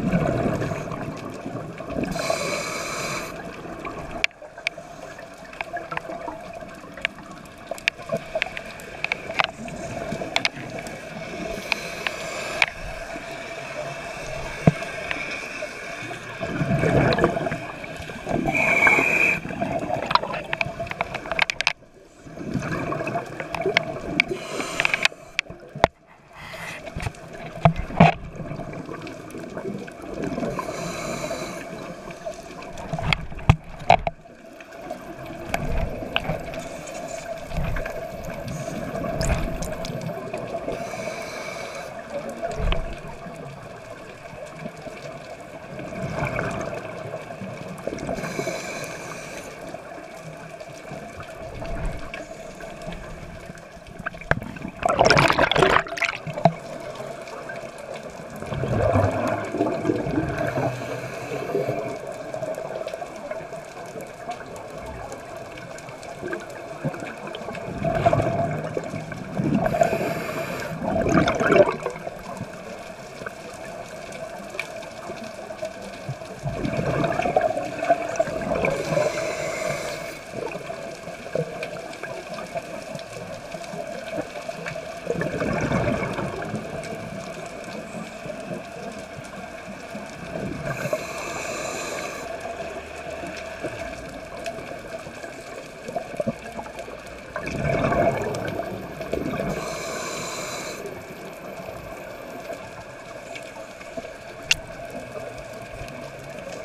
you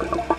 you